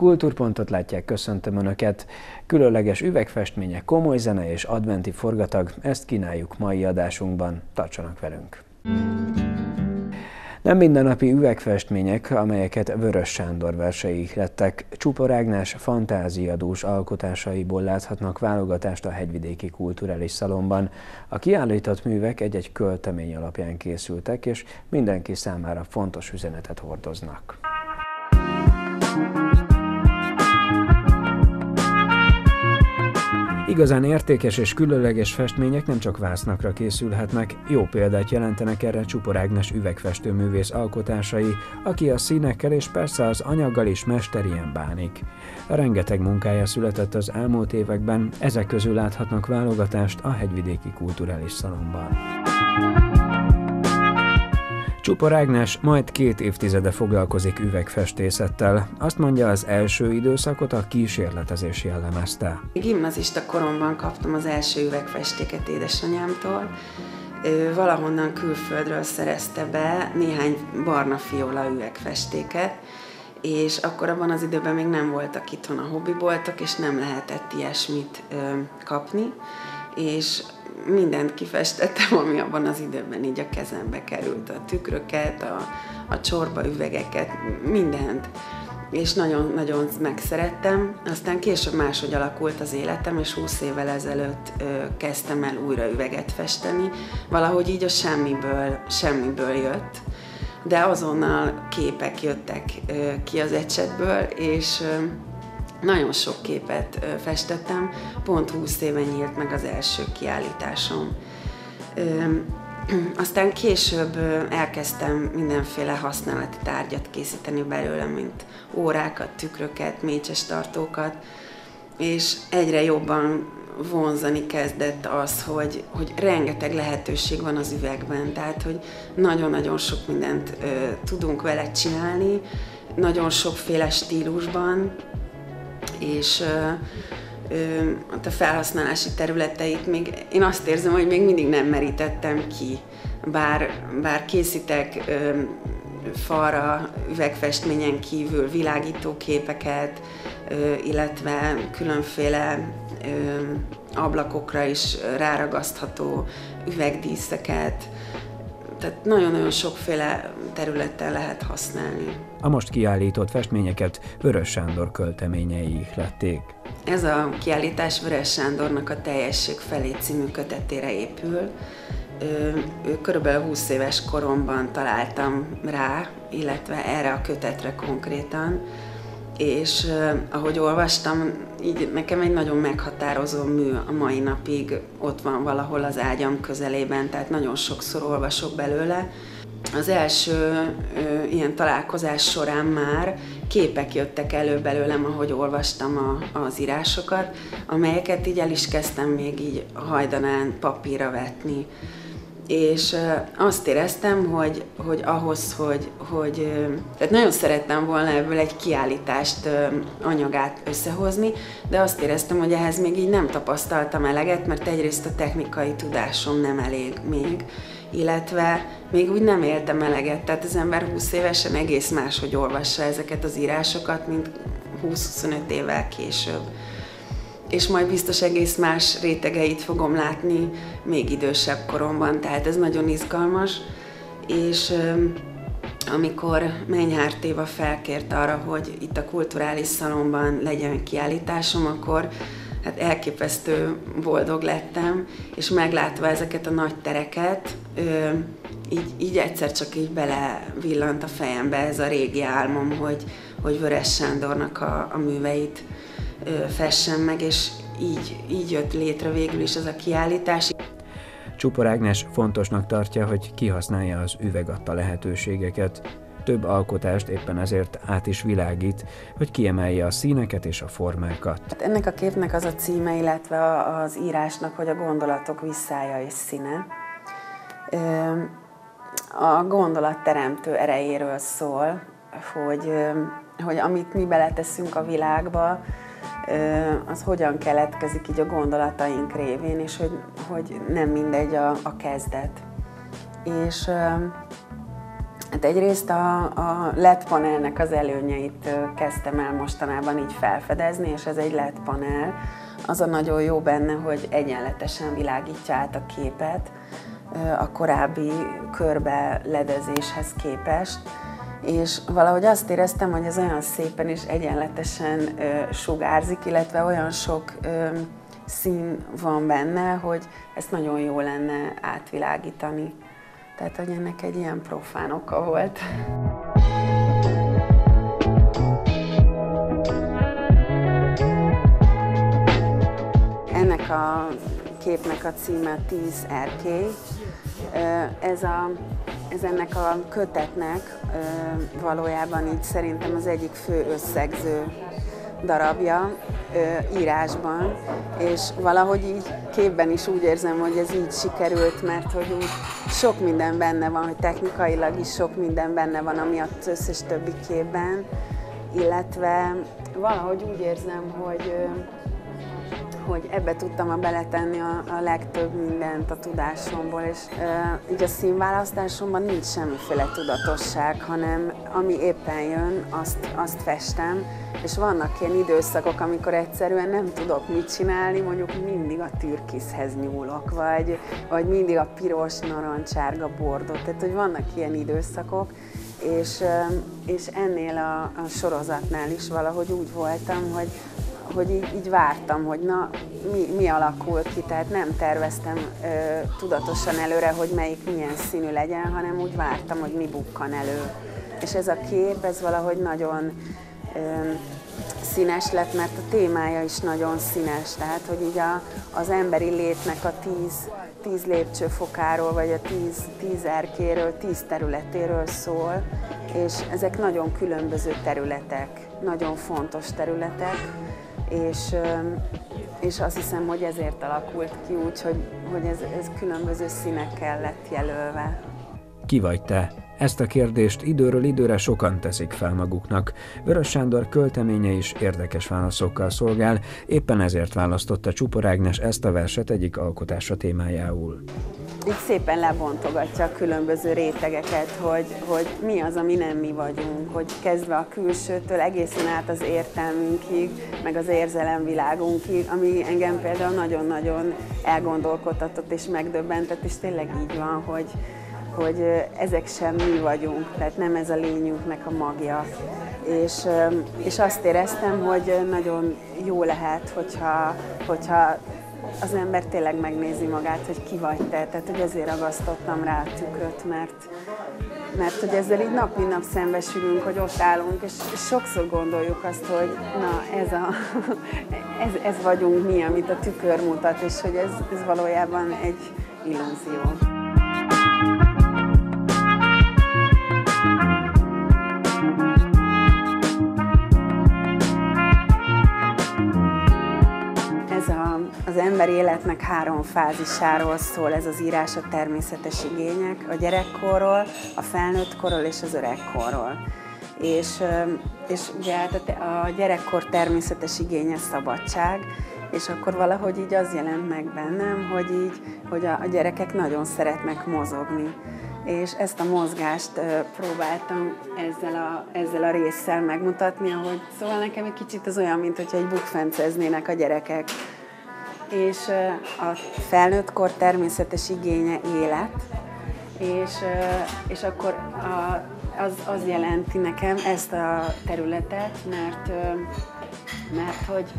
Kultúrpontot látják, köszöntöm Önöket. Különleges üvegfestmények, komoly zene és adventi forgatag, ezt kínáljuk mai adásunkban. Tartsanak velünk! Nem mindennapi üvegfestmények, amelyeket Vörös Sándor versei lettek, Csupor Ágnes fantáziadús alkotásaiból láthatnak válogatást a Hegyvidéki Kulturális Szalomban. A kiállított művek egy-egy költemény alapján készültek, és mindenki számára fontos üzenetet hordoznak. Igazán értékes és különleges festmények nem csak vásznakra készülhetnek, jó példát jelentenek erre Csupor Ágnes üvegfestőművész alkotásai, aki a színekkel és persze az anyaggal is mesterien bánik. Rengeteg munkája született az elmúlt években, ezek közül láthatnak válogatást a Hegyvidéki Kulturális Szalomban. Csupor Ágnes majd két évtizede foglalkozik üvegfestészettel. Azt mondja, az első időszakot a kísérletezés jellemezte. Gimnazista koromban kaptam az első üvegfestéket édesanyámtól. Ő valahonnan külföldről szerezte be néhány barna fiola üvegfestéket, és akkor abban az időben még nem voltak itthon a hobbiboltok, és nem lehetett ilyesmit ö, kapni, és mindent kifestettem, ami abban az időben így a kezembe került. A tükröket, a, a csorba üvegeket, mindent. És nagyon-nagyon megszerettem. Aztán később máshogy alakult az életem, és 20 évvel ezelőtt kezdtem el újra üveget festeni. Valahogy így a semmiből, semmiből jött. De azonnal képek jöttek ki az ecsetből, és ö, nagyon sok képet festettem, pont 20 éve nyílt meg az első kiállításom. Aztán később elkezdtem mindenféle használati tárgyat készíteni belőle, mint órákat, tükröket, mécses tartókat, és egyre jobban vonzani kezdett az, hogy, hogy rengeteg lehetőség van az üvegben, tehát hogy nagyon-nagyon sok mindent ö, tudunk vele csinálni, nagyon sokféle stílusban, és a felhasználási területeit még én azt érzem, hogy még mindig nem merítettem ki. Bár, bár készítek falra, üvegfestményen kívül világító képeket, illetve különféle ablakokra is ráragasztható üvegdíszeket, tehát nagyon-nagyon sokféle területen lehet használni. A most kiállított festményeket Vörös Sándor költeményei lették. Ez a kiállítás Vörös Sándornak a Teljesség felé című kötetére épül. Ő körülbelül 20 éves koromban találtam rá, illetve erre a kötetre konkrétan, és ahogy olvastam, így nekem egy nagyon meghatározó mű a mai napig ott van valahol az ágyam közelében, tehát nagyon sokszor olvasok belőle. Az első ö, ilyen találkozás során már képek jöttek elő belőlem, ahogy olvastam a, az írásokat, amelyeket így el is kezdtem még így hajdanán papírra vetni és azt éreztem, hogy, hogy ahhoz, hogy, hogy tehát nagyon szerettem volna ebből egy kiállítást anyagát összehozni, de azt éreztem, hogy ehhez még így nem tapasztaltam eleget, mert egyrészt a technikai tudásom nem elég még, illetve még úgy nem éltem eleget, tehát az ember 20 évesen egész máshogy olvassa ezeket az írásokat, mint 20-25 évvel később és majd biztos egész más rétegeit fogom látni még idősebb koromban, tehát ez nagyon izgalmas, és amikor Menyhár Téva felkért arra, hogy itt a kulturális szalomban legyen kiállításom, akkor hát elképesztő boldog lettem, és meglátva ezeket a nagy tereket, így, így egyszer csak így belevillant a fejembe ez a régi álmom, hogy, hogy Vörös Sándornak a, a műveit fessen meg, és így, így jött létre végül is ez a kiállítás. Csupor Ágnes fontosnak tartja, hogy kihasználja az üveg adta lehetőségeket, több alkotást éppen ezért át is világít, hogy kiemelje a színeket és a formákat. Hát ennek a képnek az a címe, illetve az írásnak, hogy a gondolatok visszája és színe. A gondolat teremtő erejéről szól, hogy, hogy amit mi beleteszünk a világba, az hogyan keletkezik így a gondolataink révén, és hogy, hogy nem mindegy a, a kezdet. És hát egyrészt a, a LED panelnek az előnyeit kezdtem el mostanában így felfedezni, és ez egy LED panel. Az a nagyon jó benne, hogy egyenletesen világítja át a képet a korábbi körbe ledezéshez képest, és valahogy azt éreztem, hogy ez olyan szépen és egyenletesen ö, sugárzik, illetve olyan sok ö, szín van benne, hogy ezt nagyon jó lenne átvilágítani. Tehát, hogy ennek egy ilyen profán oka volt. Ennek a képnek a címe 10 RK. Ez, a, ez ennek a kötetnek valójában így szerintem az egyik fő összegző darabja írásban, és valahogy így képben is úgy érzem, hogy ez így sikerült, mert hogy úgy sok minden benne van, hogy technikailag is sok minden benne van, ami az összes többi képben, illetve valahogy úgy érzem, hogy hogy ebbe tudtam a beletenni a, a legtöbb mindent a tudásomból, és e, így a színválasztásomban nincs semmiféle tudatosság, hanem ami éppen jön, azt, azt festem, és vannak ilyen időszakok, amikor egyszerűen nem tudok mit csinálni, mondjuk mindig a türkiszhez nyúlok, vagy, vagy mindig a piros, narancsárga bordot, tehát hogy vannak ilyen időszakok, és, és ennél a, a sorozatnál is valahogy úgy voltam, hogy hogy így, így vártam, hogy na, mi, mi alakul ki, tehát nem terveztem ö, tudatosan előre, hogy melyik milyen színű legyen, hanem úgy vártam, hogy mi bukkan elő. És ez a kép, ez valahogy nagyon ö, színes lett, mert a témája is nagyon színes, tehát hogy így a, az emberi létnek a tíz, tíz lépcsőfokáról, vagy a tíz, tíz erkéről, tíz területéről szól, és ezek nagyon különböző területek, nagyon fontos területek, és, és azt hiszem, hogy ezért alakult ki úgy, hogy, hogy ez, ez különböző színekkel lett jelölve. Ki vagy te? Ezt a kérdést időről időre sokan teszik fel maguknak. Vörös Sándor költeménye is érdekes válaszokkal szolgál, éppen ezért választotta Csupor Ágnes ezt a verset egyik alkotása témájául így szépen lebontogatja a különböző rétegeket, hogy, hogy mi az, ami nem mi vagyunk, hogy kezdve a külsőtől egészen át az értelmünkig, meg az érzelemvilágunkig, ami engem például nagyon-nagyon elgondolkodtatott és megdöbbentett, és tényleg így van, hogy, hogy ezek sem mi vagyunk, tehát nem ez a lényünknek a magja. És, és azt éreztem, hogy nagyon jó lehet, hogyha, hogyha az ember tényleg megnézi magát, hogy ki vagy te. Tehát, hogy ezért ragasztottam rá a tükröt, mert, mert hogy ezzel így nap, mint nap szembesülünk, hogy ott állunk, és, sokszor gondoljuk azt, hogy na, ez, a, ez, ez vagyunk mi, amit a tükör mutat, és hogy ez, ez valójában egy illúzió. Az ember életnek három fázisáról szól ez az írás a természetes igények, a gyerekkorról, a felnőttkorról és az öregkorról. És, és ugye hát a gyerekkor természetes igénye szabadság, és akkor valahogy így az jelent meg bennem, hogy így, hogy a, a gyerekek nagyon szeretnek mozogni. És ezt a mozgást próbáltam ezzel a, ezzel a résszel megmutatni, ahogy szóval nekem egy kicsit az olyan, mint hogyha egy bukfenceznének a gyerekek és a felnőttkor természetes igénye élet, és, és akkor a, az, az jelenti nekem ezt a területet, mert, mert hogy,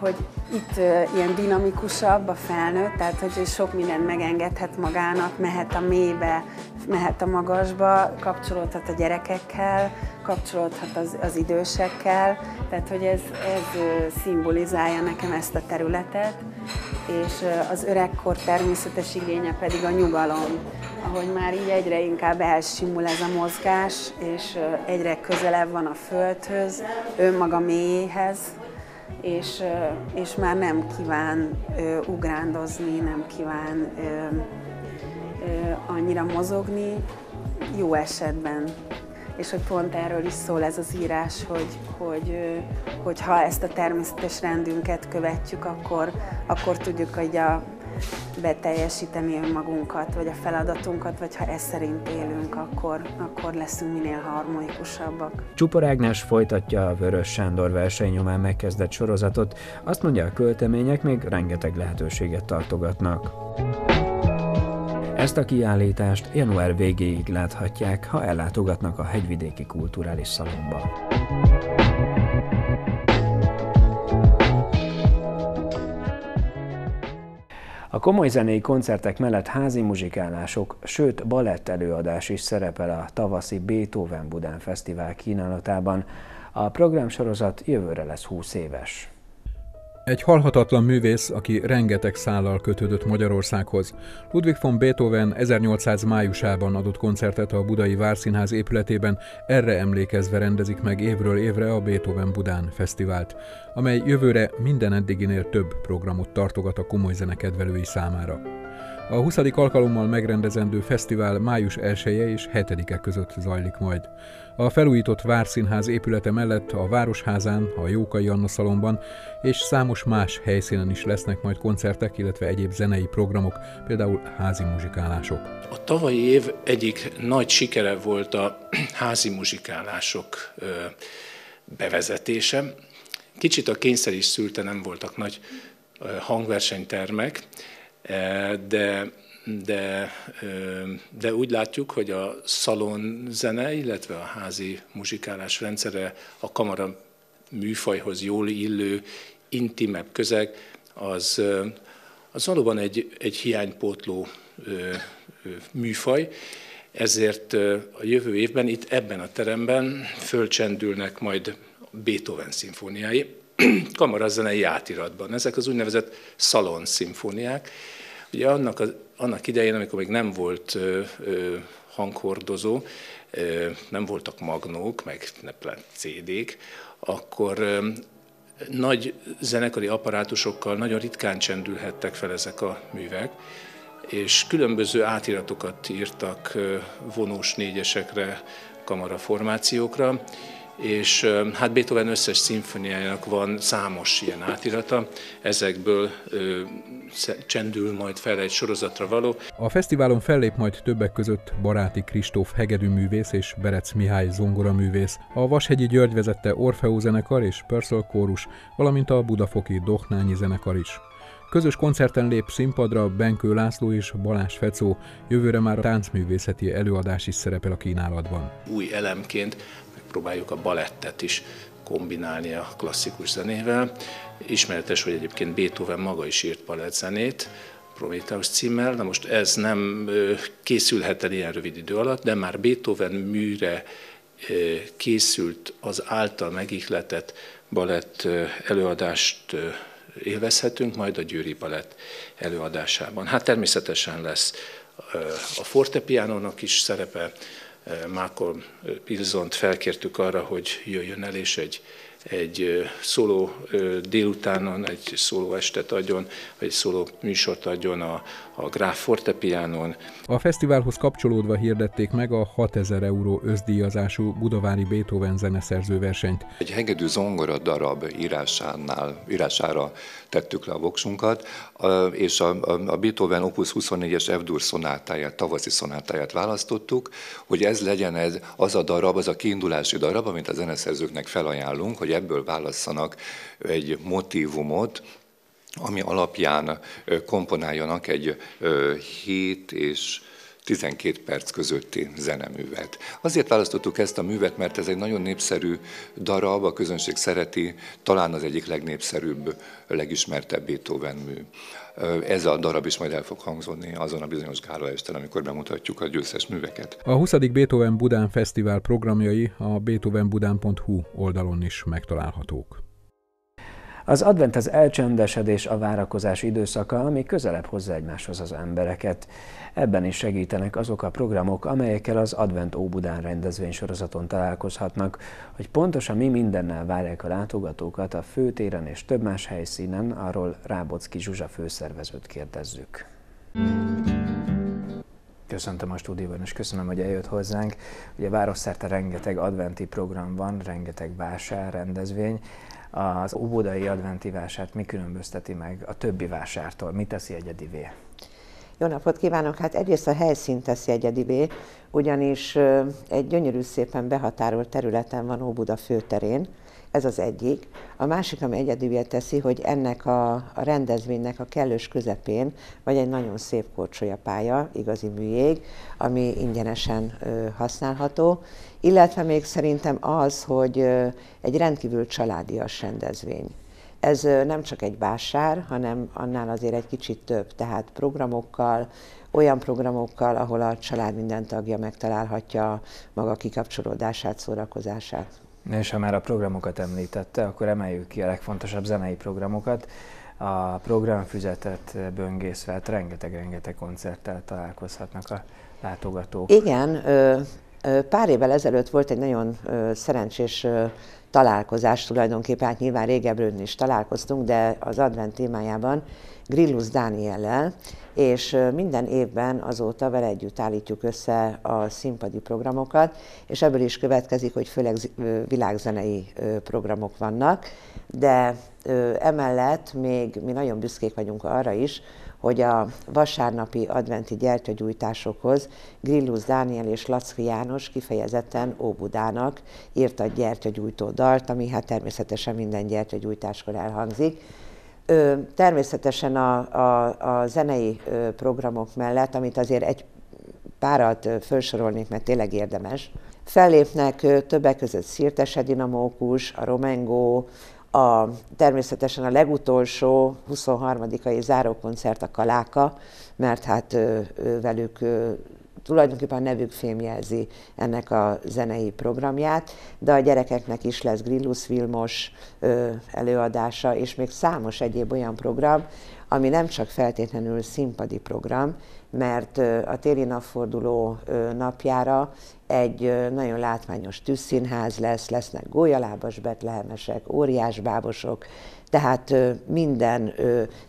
hogy itt ilyen dinamikusabb a felnőtt, tehát hogy sok mindent megengedhet magának, mehet a mélybe, mehet a magasba, kapcsolódhat a gyerekekkel, kapcsolódhat az, az idősekkel, tehát hogy ez, ez szimbolizálja nekem ezt a területet, és az öregkor természetes igénye pedig a nyugalom, ahogy már így egyre inkább elsimul ez a mozgás, és egyre közelebb van a földhöz, önmaga mélyéhez, és, és már nem kíván ugrándozni, nem kíván annyira mozogni, jó esetben. És hogy pont erről is szól ez az írás, hogy, hogy, hogy ha ezt a természetes rendünket követjük, akkor, akkor tudjuk hogy a, beteljesíteni önmagunkat, vagy a feladatunkat, vagy ha ez szerint élünk, akkor, akkor leszünk minél harmonikusabbak. Csupor Ágnes folytatja a Vörös Sándor verseny nyomán megkezdett sorozatot, azt mondja a költemények még rengeteg lehetőséget tartogatnak. Ezt a kiállítást január végéig láthatják, ha ellátogatnak a Hegyvidéki Kulturális Szalomba. A komoly zenei koncertek mellett házi muzsikálások, sőt balett előadás is szerepel a tavaszi Beethoven Budán Fesztivál kínálatában. A programsorozat jövőre lesz 20 éves. Egy halhatatlan művész, aki rengeteg szállal kötődött Magyarországhoz. Ludwig von Beethoven 1800 májusában adott koncertet a Budai Várszínház épületében, erre emlékezve rendezik meg évről évre a Beethoven Budán Fesztivált, amely jövőre minden eddiginél több programot tartogat a komoly zene kedvelői számára. A 20. alkalommal megrendezendő fesztivál május 1 -e és 7-e között zajlik majd. A felújított Várszínház épülete mellett a Városházán, a Jókai Anna Szalomban és számos más helyszínen is lesznek majd koncertek, illetve egyéb zenei programok, például házi muzsikálások. A tavalyi év egyik nagy sikere volt a házi muzsikálások bevezetése. Kicsit a kényszer is szülte, nem voltak nagy hangversenytermek, de de, de úgy látjuk, hogy a szalon zene, illetve a házi muzsikálás rendszere a kamara műfajhoz jól illő, intimebb közeg, az, az valóban egy, egy hiánypótló műfaj, ezért a jövő évben itt ebben a teremben fölcsendülnek majd Beethoven szimfóniái, kamarazenei átiratban. Ezek az úgynevezett szalon szimfóniák. Ugye annak, a, annak idején, amikor még nem volt ö, ö, hanghordozó, ö, nem voltak magnók, meg CD-k, akkor ö, nagy zenekari apparátusokkal nagyon ritkán csendülhettek fel ezek a művek, és különböző átiratokat írtak vonós négyesekre, kamaraformációkra, és hát Beethoven összes szimfoniájának van számos ilyen átirata, ezekből ö, csendül majd fel egy sorozatra való. A fesztiválon fellép majd többek között Baráti Kristóf hegedűművész és Berec Mihály zongoraművész, a Vashegyi György vezette Orfeó zenekar és Purcell kórus, valamint a Budafoki Dohnányi zenekar is. Közös koncerten lép színpadra Benkő László és Balázs Fecó, jövőre már a táncművészeti előadás is szerepel a kínálatban. Új elemként próbáljuk a balettet is kombinálni a klasszikus zenével. Ismeretes, hogy egyébként Beethoven maga is írt balettzenét, Prometheus címmel, na most ez nem készülhet el ilyen rövid idő alatt, de már Beethoven műre készült az által megihletett balett előadást élvezhetünk majd a Győri Balett előadásában. Hát természetesen lesz a fortepiánónak is szerepe, Malcolm Pilzont felkértük arra, hogy jöjjön el és egy egy szóló délutánon, egy szóló estet adjon, vagy egy szóló műsort adjon a, a Gráf Fortepiánon. A fesztiválhoz kapcsolódva hirdették meg a 6000 euró összdíjazású Budavári Beethoven zeneszerző versenyt. Egy hegedű zongora darab írásánál, írására tettük le a voksunkat, és a, a Beethoven Opus 24-es F-dur szonátáját, tavaszi szonátáját választottuk, hogy ez legyen ez, az a darab, az a kiindulási darab, amit a zeneszerzőknek felajánlunk, hogy ebből válasszanak egy motivumot, ami alapján komponáljanak egy 7 és 12 perc közötti zeneművet. Azért választottuk ezt a művet, mert ez egy nagyon népszerű darab, a közönség szereti, talán az egyik legnépszerűbb, legismertebb Beethoven mű. Ez a darab is majd el fog hangzani azon a bizonyos gála esten, amikor bemutatjuk a győztes műveket. A 20. Beethoven Budán Fesztivál programjai a beethovenbudán.hu oldalon is megtalálhatók. Az advent az elcsendesedés, a várakozás időszaka, ami közelebb hozza egymáshoz az embereket. Ebben is segítenek azok a programok, amelyekkel az Advent Óbudán rendezvénysorozaton találkozhatnak, hogy pontosan mi mindennel várják a látogatókat a főtéren és több más helyszínen, arról Rábocki Zsuzsa főszervezőt kérdezzük. Köszöntöm a stúdióban, és köszönöm, hogy eljött hozzánk. Ugye városszerte rengeteg adventi program van, rengeteg vásár, rendezvény. Az óbudai adventi vásárt mi különbözteti meg a többi vásártól? Mi teszi egyedivé? Jó napot kívánok! Hát egyrészt a helyszín teszi egyedivé, ugyanis egy gyönyörű szépen behatárolt területen van Óbuda főterén, ez az egyik. A másik, ami egyedüvé teszi, hogy ennek a, a rendezvénynek a kellős közepén vagy egy nagyon szép korcsolyapálya, igazi műjég, ami ingyenesen ö, használható, illetve még szerintem az, hogy ö, egy rendkívül családias rendezvény. Ez ö, nem csak egy vásár, hanem annál azért egy kicsit több, tehát programokkal, olyan programokkal, ahol a család minden tagja megtalálhatja maga kikapcsolódását, szórakozását. És ha már a programokat említette, akkor emeljük ki a legfontosabb zenei programokat. A programfüzetet böngészve, hát rengeteg-rengeteg koncerttel találkozhatnak a látogatók. Igen, pár évvel ezelőtt volt egy nagyon szerencsés találkozás tulajdonképpen, hát nyilván régebről is találkoztunk, de az advent témájában Grillus Dániellel, és minden évben azóta vele együtt állítjuk össze a színpadi programokat, és ebből is következik, hogy főleg világzenei programok vannak, de emellett még mi nagyon büszkék vagyunk arra is, hogy a vasárnapi adventi gyertyagyújtásokhoz Grillus Dániel és Laczki János kifejezetten Óbudának írt a gyertyagyújtó dalt, ami hát természetesen minden gyertyagyújtáskor elhangzik. Természetesen a, a, a zenei programok mellett, amit azért egy párat felsorolnék, mert tényleg érdemes, fellépnek többek között Szirtese Dinamókus, a Romengo, a, természetesen a legutolsó 23-ai zárókoncert a Kaláka, mert hát ő, ő, velük tulajdonképpen a nevük fémjelzi ennek a zenei programját, de a gyerekeknek is lesz Grillus Vilmos előadása, és még számos egyéb olyan program, ami nem csak feltétlenül színpadi program, mert a téli napforduló napjára egy nagyon látványos tűzszínház lesz, lesznek gólyalábas betlehemesek, óriásbábosok, tehát minden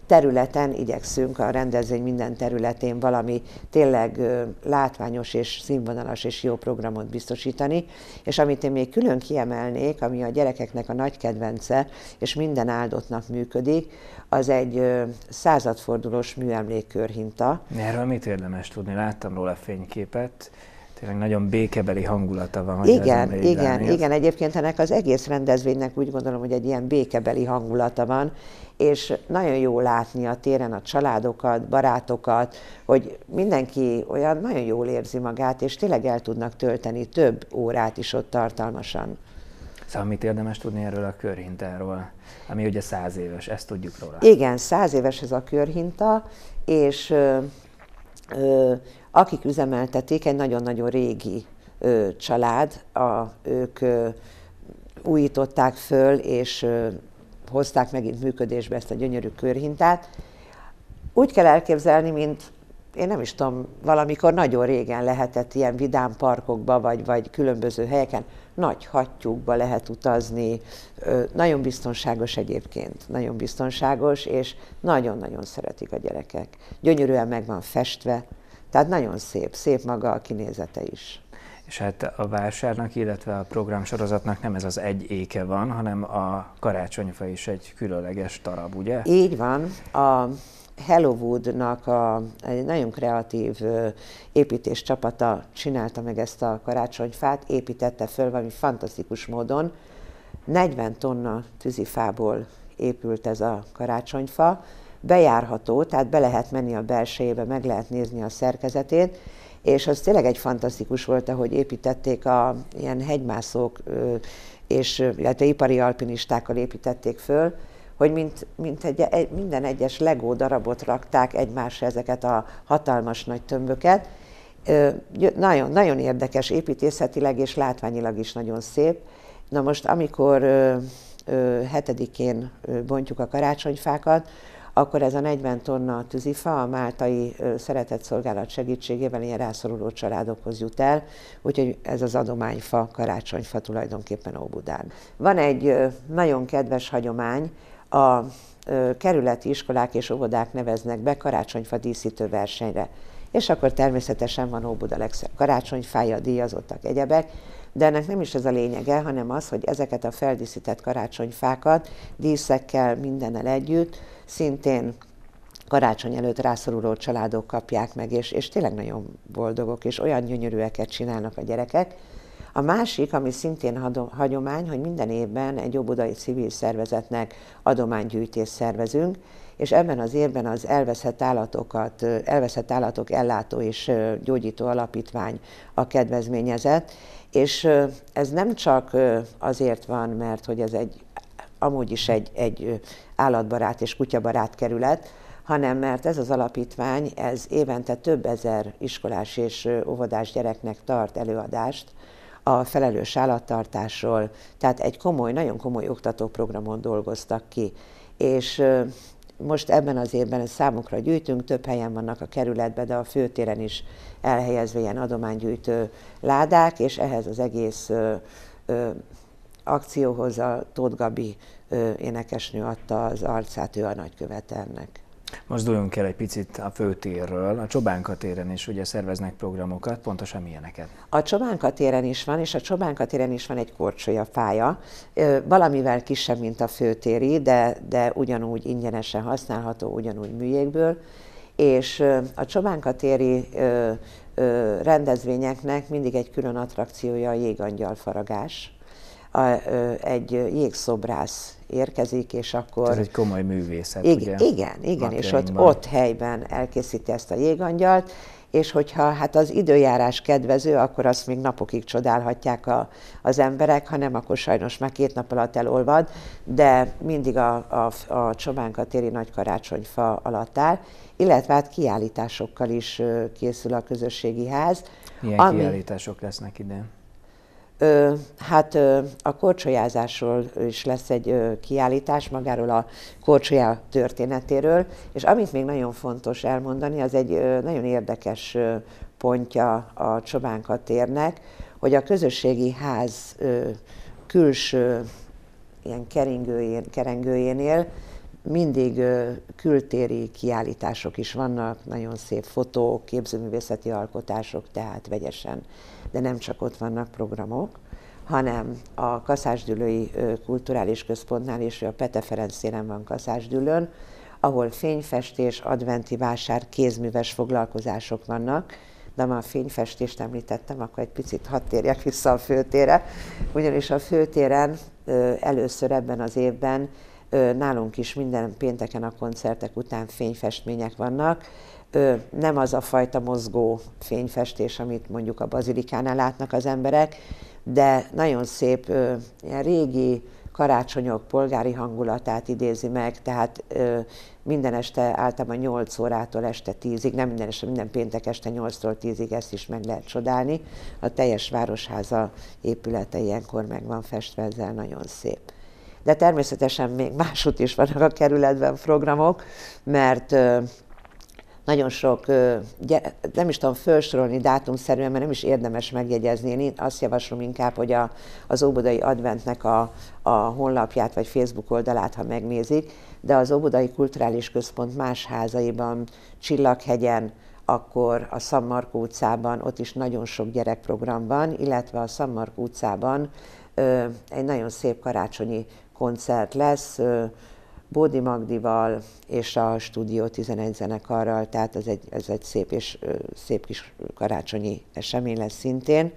területen igyekszünk a rendezvény minden területén valami tényleg látványos és színvonalas és jó programot biztosítani. És amit én még külön kiemelnék, ami a gyerekeknek a nagy kedvence, és minden áldottnak működik, az egy századfordulós műemlékkörhinta. Erről mit érdemes tudni? Láttam róla fényképet tényleg nagyon békebeli hangulata van. Igen, igen, igen. Egyébként ennek az egész rendezvénynek úgy gondolom, hogy egy ilyen békebeli hangulata van, és nagyon jó látni a téren a családokat, barátokat, hogy mindenki olyan nagyon jól érzi magát, és tényleg el tudnak tölteni több órát is ott tartalmasan. Szóval mit érdemes tudni erről a körhintáról, ami ugye száz éves, ezt tudjuk róla. Igen, száz éves ez a körhinta, és ö, ö, akik üzemeltetik, egy nagyon-nagyon régi ö, család, a, ők ö, újították föl, és ö, hozták megint működésbe ezt a gyönyörű körhintát. Úgy kell elképzelni, mint én nem is tudom, valamikor nagyon régen lehetett ilyen vidám parkokba, vagy, vagy különböző helyeken, nagy hattyúkba lehet utazni, nagyon biztonságos egyébként, nagyon biztonságos, és nagyon-nagyon szeretik a gyerekek. Gyönyörűen meg van festve, tehát nagyon szép, szép maga a kinézete is. És hát a vásárnak, illetve a programsorozatnak nem ez az egy éke van, hanem a karácsonyfa is egy különleges darab, ugye? Így van. A Hellowoodnak a, egy nagyon kreatív építés csapata csinálta meg ezt a karácsonyfát, építette föl valami fantasztikus módon. 40 tonna tűzifából épült ez a karácsonyfa, bejárható, tehát be lehet menni a belsejébe, meg lehet nézni a szerkezetét, és az tényleg egy fantasztikus volt, ahogy építették a ilyen hegymászók, és illetve ipari alpinistákkal építették föl, hogy mint, mint egy, egy, minden egyes legó darabot rakták egymásra ezeket a hatalmas nagy tömböket. Nagyon, nagyon érdekes építészetileg és látványilag is nagyon szép. Na most, amikor hetedikén bontjuk a karácsonyfákat, akkor ez a 40 tonna tűzifa a máltai szeretett szolgálat segítségével ilyen rászoruló családokhoz jut el, úgyhogy ez az adományfa, karácsonyfa tulajdonképpen Óbudán. Van egy nagyon kedves hagyomány, a kerületi iskolák és óvodák neveznek be karácsonyfa díszítő versenyre. És akkor természetesen van Óbuda legszebb karácsonyfája, díjazottak, egyebek. De ennek nem is ez a lényege, hanem az, hogy ezeket a feldíszített karácsonyfákat díszekkel, mindennel együtt, szintén karácsony előtt rászoruló családok kapják meg, és, és tényleg nagyon boldogok, és olyan gyönyörűeket csinálnak a gyerekek. A másik, ami szintén hagyomány, hogy minden évben egy óbudai civil szervezetnek adománygyűjtést szervezünk, és ebben az évben az elveszett állatokat, elveszett állatok ellátó és gyógyító alapítvány a kedvezményezett, és ez nem csak azért van, mert hogy ez egy amúgy is egy, egy állatbarát és kutyabarát kerület, hanem mert ez az alapítvány, ez évente több ezer iskolás és óvodás gyereknek tart előadást a felelős állattartásról, tehát egy komoly, nagyon komoly oktatóprogramon dolgoztak ki. És most ebben az évben számukra gyűjtünk, több helyen vannak a kerületben, de a főtéren is elhelyezve ilyen adománygyűjtő ládák, és ehhez az egész ö, ö, akcióhoz a Tóth Gabi ö, énekesnő adta az arcát, ő a nagyköveternek. Mozduljunk el egy picit a főtérről. A Csobánka téren is ugye szerveznek programokat, pontosan milyeneket? A Csobánka téren is van, és a Csobánka téren is van egy korcsolya fája, valamivel kisebb, mint a főtéri, de, de ugyanúgy ingyenesen használható, ugyanúgy műjégből. És a Csobánka téri rendezvényeknek mindig egy külön attrakciója a jégangyal faragás a, egy jégszobrász érkezik, és akkor... Ez egy komoly művészet, igen, ugye? Igen, igen, és ott, ott helyben elkészíti ezt a jégangyalt, és hogyha hát az időjárás kedvező, akkor azt még napokig csodálhatják a, az emberek, ha nem, akkor sajnos már két nap alatt elolvad, de mindig a, a, a Csobánka téri nagy karácsonyfa alatt áll, illetve hát kiállításokkal is készül a közösségi ház. Milyen ami, kiállítások lesznek idén? Ö, hát ö, a korcsolyázásról is lesz egy ö, kiállítás, magáról a korcsolyá történetéről, és amit még nagyon fontos elmondani, az egy ö, nagyon érdekes ö, pontja a Csobánka térnek, hogy a közösségi ház ö, külső ilyen keringőjén, kerengőjénél mindig ö, kültéri kiállítások is vannak, nagyon szép fotók, képzőművészeti alkotások, tehát vegyesen de nem csak ott vannak programok, hanem a Kaszásdülői Kulturális Központnál és a Pete Ferenc téren van Kaszásdülőn, ahol fényfestés, adventi vásár, kézműves foglalkozások vannak, de ma a fényfestést említettem, akkor egy picit hadd térjek vissza a főtére, ugyanis a főtéren először ebben az évben nálunk is minden pénteken a koncertek után fényfestmények vannak, nem az a fajta mozgó fényfestés, amit mondjuk a bazilikánál látnak az emberek, de nagyon szép, ilyen régi karácsonyok polgári hangulatát idézi meg, tehát minden este általában 8 órától este 10-ig, nem minden este, minden péntek este 8-tól 10-ig ezt is meg lehet csodálni. A teljes városháza épülete ilyenkor meg van festve, ezzel nagyon szép. De természetesen még másút is vannak a kerületben programok, mert nagyon sok, nem is tudom felsorolni dátumszerűen, mert nem is érdemes megjegyezni. Én azt javaslom inkább, hogy a, az Óbudai Adventnek a, a honlapját vagy Facebook oldalát, ha megnézik, de az Óbudai Kulturális Központ más házaiban, Csillaghegyen, akkor a Szammarkó utcában, ott is nagyon sok gyerekprogram van, illetve a Szammarkó utcában ö, egy nagyon szép karácsonyi koncert lesz, ö, Bódi Magdival és a Stúdió 11 zenekarral, tehát ez egy, ez egy szép és szép kis karácsonyi esemény lesz szintén.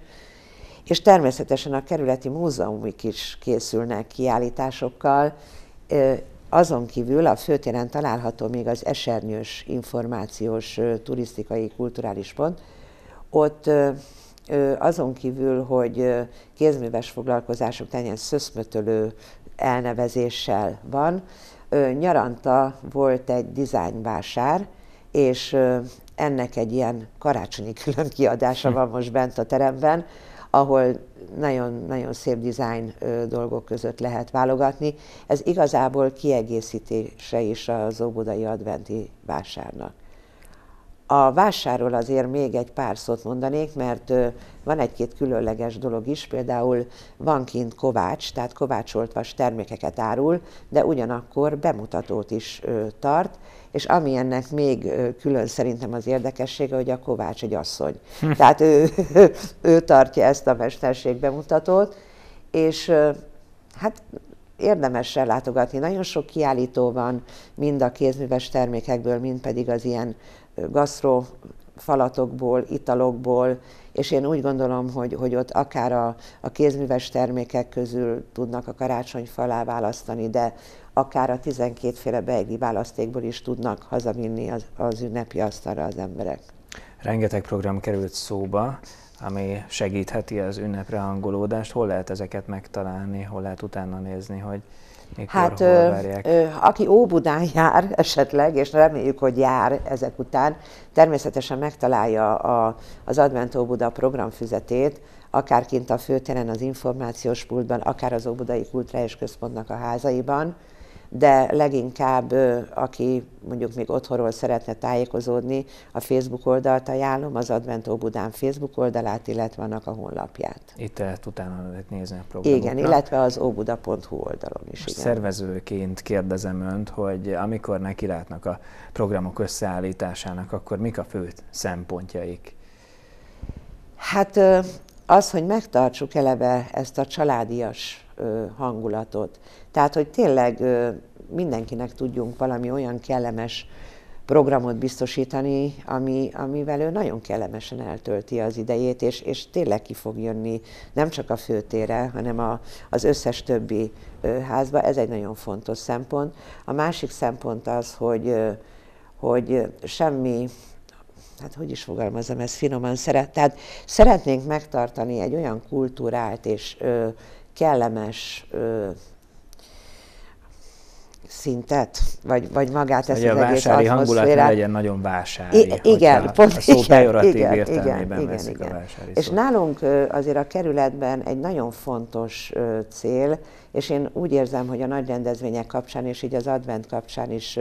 És természetesen a kerületi múzeumok is készülnek kiállításokkal. Azon kívül a főtéren található még az Esernyős információs turisztikai kulturális pont. Ott azon kívül, hogy kézműves foglalkozások, tehát ilyen szöszmötölő elnevezéssel van, nyaranta volt egy dizájnvásár, és ennek egy ilyen karácsonyi külön kiadása van most bent a teremben, ahol nagyon-nagyon szép dizájn dolgok között lehet válogatni. Ez igazából kiegészítése is az óbudai adventi vásárnak. A vásárról azért még egy pár szót mondanék, mert van egy-két különleges dolog is, például van kint Kovács, tehát kovácsolt vas termékeket árul, de ugyanakkor bemutatót is tart, és ami ennek még külön szerintem az érdekessége, hogy a Kovács egy asszony. Hm. Tehát ő, ő tartja ezt a mesterség bemutatót, és hát érdemes ellátogatni. Nagyon sok kiállító van, mind a kézműves termékekből, mind pedig az ilyen gasztro falatokból, italokból, és én úgy gondolom, hogy, hogy ott akár a, a kézműves termékek közül tudnak a karácsony falá választani, de akár a 12 féle beigli választékból is tudnak hazavinni az, az ünnepi asztalra az emberek. Rengeteg program került szóba, ami segítheti az ünnepre hangolódást. Hol lehet ezeket megtalálni, hol lehet utána nézni, hogy mikor, hát, várják? Ö, aki Óbudán jár esetleg, és reméljük, hogy jár ezek után, természetesen megtalálja a, az Advent Óbuda programfüzetét, akár kint a főteren, az információs pultban, akár az Óbudai Kultúrális Központnak a házaiban de leginkább aki mondjuk még otthonról szeretne tájékozódni, a Facebook oldalt ajánlom, az Advent Óbudán Facebook oldalát, illetve annak a honlapját. Itt lehet utána lehet nézni a programokra. Igen, illetve az óbuda.hu oldalon is. Igen. Szervezőként kérdezem Önt, hogy amikor nekilátnak a programok összeállításának, akkor mik a fő szempontjaik? Hát az, hogy megtartsuk eleve ezt a családias hangulatot. Tehát, hogy tényleg mindenkinek tudjunk valami olyan kellemes programot biztosítani, ami, amivel ő nagyon kellemesen eltölti az idejét, és, és tényleg ki fog jönni nem csak a főtére, hanem a, az összes többi házba. Ez egy nagyon fontos szempont. A másik szempont az, hogy, hogy semmi hát hogy is fogalmazom ezt finoman, szeret, tehát szeretnénk megtartani egy olyan kultúrát és ö, kellemes ö, szintet, vagy, vagy magát ezt az a egész hangulat ne legyen nagyon vásári. I- igen, pont, a szó igen, igen, értelmében igen, igen, igen. a vásári És szót. nálunk azért a kerületben egy nagyon fontos cél, és én úgy érzem, hogy a nagy rendezvények kapcsán, és így az advent kapcsán is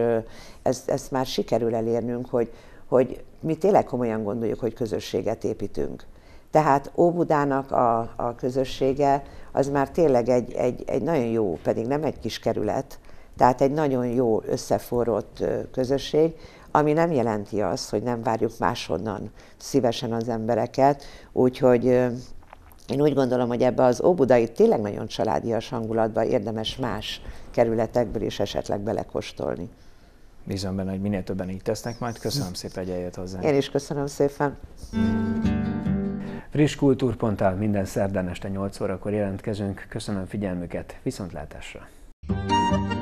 ezt, ezt már sikerül elérnünk, hogy, hogy mi tényleg komolyan gondoljuk, hogy közösséget építünk. Tehát Óbudának a, a közössége az már tényleg egy, egy, egy nagyon jó, pedig nem egy kis kerület, tehát egy nagyon jó összeforrott közösség, ami nem jelenti azt, hogy nem várjuk máshonnan szívesen az embereket, úgyhogy én úgy gondolom, hogy ebbe az óbudai tényleg nagyon családias hangulatba érdemes más kerületekből is esetleg belekostolni. Bízom benne, hogy minél többen így tesznek majd. Köszönöm szépen, hogy eljött hozzá. Én is köszönöm szépen. Friss kultúrponttal minden szerdán este 8 órakor jelentkezünk. Köszönöm figyelmüket, viszontlátásra! thank you